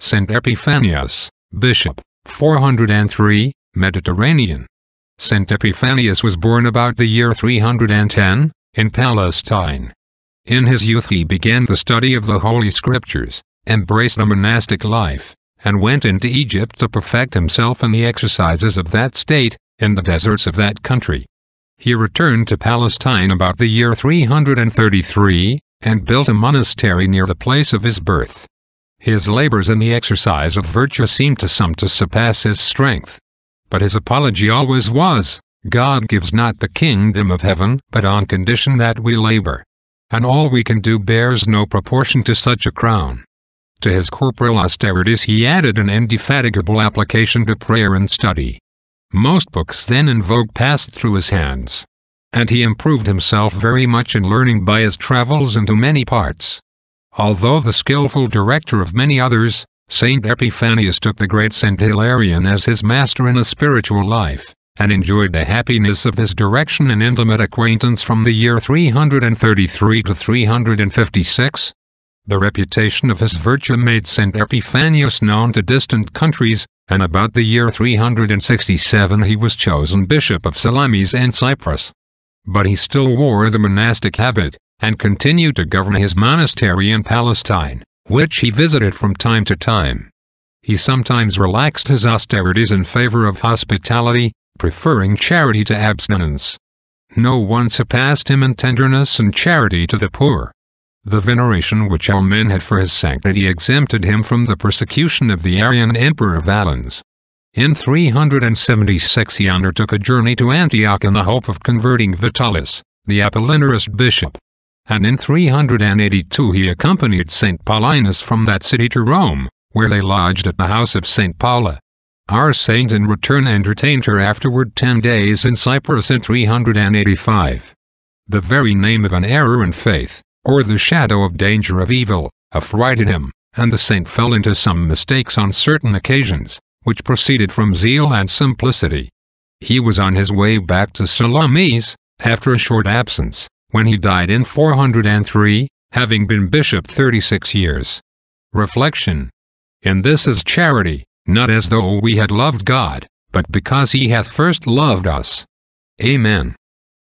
Saint Epiphanius, Bishop, 403, Mediterranean. Saint Epiphanius was born about the year 310, in Palestine. In his youth he began the study of the Holy Scriptures, embraced a monastic life, and went into Egypt to perfect himself in the exercises of that state, in the deserts of that country. He returned to Palestine about the year 333, and built a monastery near the place of his birth. His labors in the exercise of virtue seemed to some to surpass his strength. But his apology always was, God gives not the kingdom of heaven but on condition that we labor. And all we can do bears no proportion to such a crown. To his corporal austerities he added an indefatigable application to prayer and study. Most books then in vogue passed through his hands. And he improved himself very much in learning by his travels into many parts. Although the skilful director of many others, Saint Epiphanius took the great Saint Hilarion as his master in a spiritual life, and enjoyed the happiness of his direction and intimate acquaintance from the year 333 to 356. The reputation of his virtue made Saint Epiphanius known to distant countries, and about the year 367 he was chosen bishop of Salamis and Cyprus. But he still wore the monastic habit, and continued to govern his monastery in Palestine, which he visited from time to time. He sometimes relaxed his austerities in favor of hospitality, preferring charity to abstinence. No one surpassed him in tenderness and charity to the poor. The veneration which all men had for his sanctity exempted him from the persecution of the Arian emperor Valens. In 376 he undertook a journey to Antioch in the hope of converting Vitalis, the Apollinarist bishop and in 382 he accompanied St. Paulinus from that city to Rome, where they lodged at the house of St. Paula. Our saint in return entertained her afterward ten days in Cyprus in 385. The very name of an error in faith, or the shadow of danger of evil, affrighted him, and the saint fell into some mistakes on certain occasions, which proceeded from zeal and simplicity. He was on his way back to Salamis, after a short absence, when he died in 403, having been bishop 36 years. Reflection. And this is charity, not as though we had loved God, but because he hath first loved us. Amen.